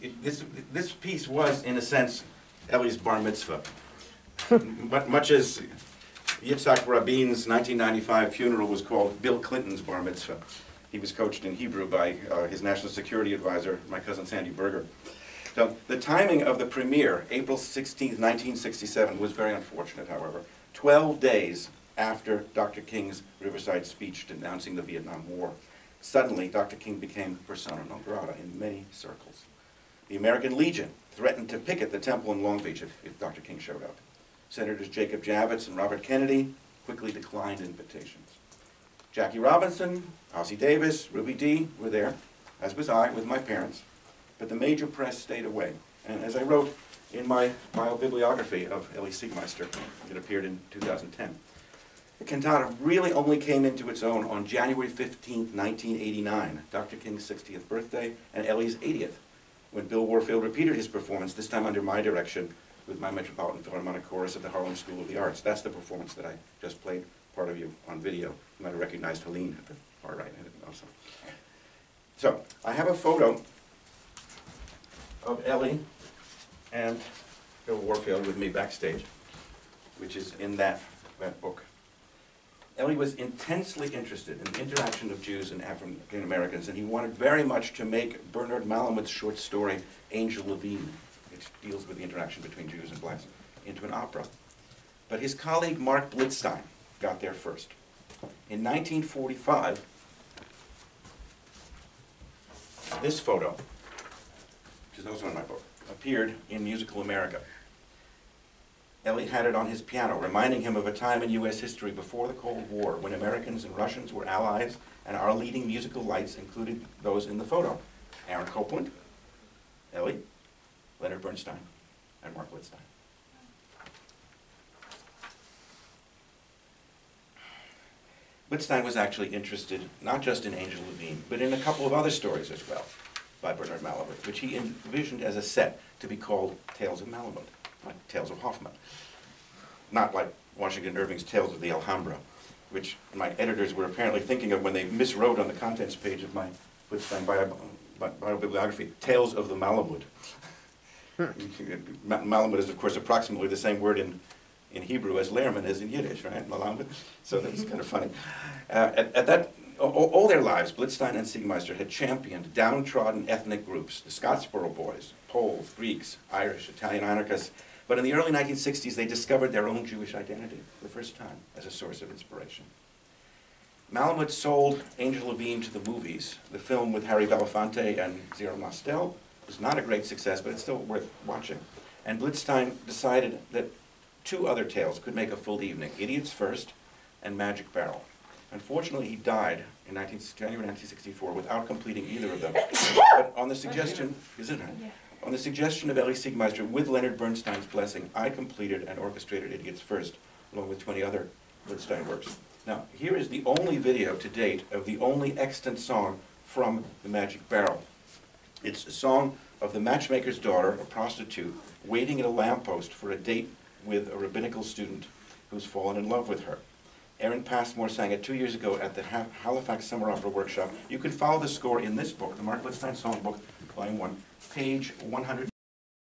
it- this, this piece was, in a sense, Elie's bar mitzvah. But much as Yitzhak Rabin's 1995 funeral was called Bill Clinton's bar mitzvah. He was coached in Hebrew by uh, his national security advisor, my cousin Sandy Berger. So the timing of the premiere, April 16, 1967, was very unfortunate, however. Twelve days after Dr. King's Riverside speech denouncing the Vietnam War, suddenly Dr. King became persona non grata in many circles. The American Legion threatened to picket the temple in Long Beach if, if Dr. King showed up. Senators Jacob Javits and Robert Kennedy quickly declined invitations. Jackie Robinson, Ossie Davis, Ruby Dee were there, as was I with my parents, but the major press stayed away. And as I wrote in my biobibliography of Elie Siegmeister, it appeared in 2010, the cantata really only came into its own on January 15, 1989, Dr. King's 60th birthday and Elie's 80th, when Bill Warfield repeated his performance, this time under my direction, with my Metropolitan Philharmonic Chorus at the Harlem School of the Arts. That's the performance that I just played part of you on video. You might have recognized Helene at the far right. I didn't know so. So, I have a photo of Elie and Bill Warfield with me backstage, which is in that, that book. Elie was intensely interested in the interaction of Jews and African Americans, and he wanted very much to make Bernard Malamud's short story, Angel Levine, which deals with the interaction between Jews and blacks, into an opera. But his colleague Marc Blitzstein got there first. In 1945, this photo, which is also in my book, appeared in Musical America. Elie had it on his piano, reminding him of a time in U.S. history before the Cold War when Americans and Russians were allies, and our leading musical lights included those in the photo Aaron Copland, Elie, Leonard Bernstein, and Marc Blitzstein. Blitzstein was actually interested not just in Angel Levine, but in a couple of other stories as well by Bernard Malamud, which he envisioned as a set to be called Tales of Malamud, like Tales of Hoffman. Not like Washington Irving's Tales of the Alhambra, which my editors were apparently thinking of when they miswrote on the contents page of my Blitzstein bio, bi- biobibliography, Tales of the Malamud. Ma- Malamud is, of course, approximately the same word in, in Hebrew as Lehrman is in Yiddish, right? Malamud. So that's kind of funny. Uh, at, at that, all, all their lives, Blitzstein and Siegmeister had championed downtrodden ethnic groups, the Scottsboro Boys, Poles, Greeks, Irish, Italian anarchists. But in the early 1960s, they discovered their own Jewish identity for the first time as a source of inspiration. Malamud sold Angel Levine to the movies. The film with Harry Belafonte and Zero Mostel was not a great success, but it's still worth watching. And Blitzstein decided that two other tales could make a full evening, Idiots First and Magic Barrel. Unfortunately, he died in 19, January 1964 without completing either of them. But on the suggestion, isn't it? On the suggestion of Elie Siegmeister, with Leonard Bernstein's blessing, I completed and orchestrated Idiots First, along with 20 other Bernstein works. Now, here is the only video to date of the only extant song from The Magic Barrel. It's a song of the matchmaker's daughter, a prostitute, waiting at a lamppost for a date with a rabbinical student who's fallen in love with her. Aaron Passmore sang it two years ago at the Ha- Halifax Summer Opera Workshop. You can follow the score in this book, the Marc Blitzstein Songbook, Volume 1, page 100.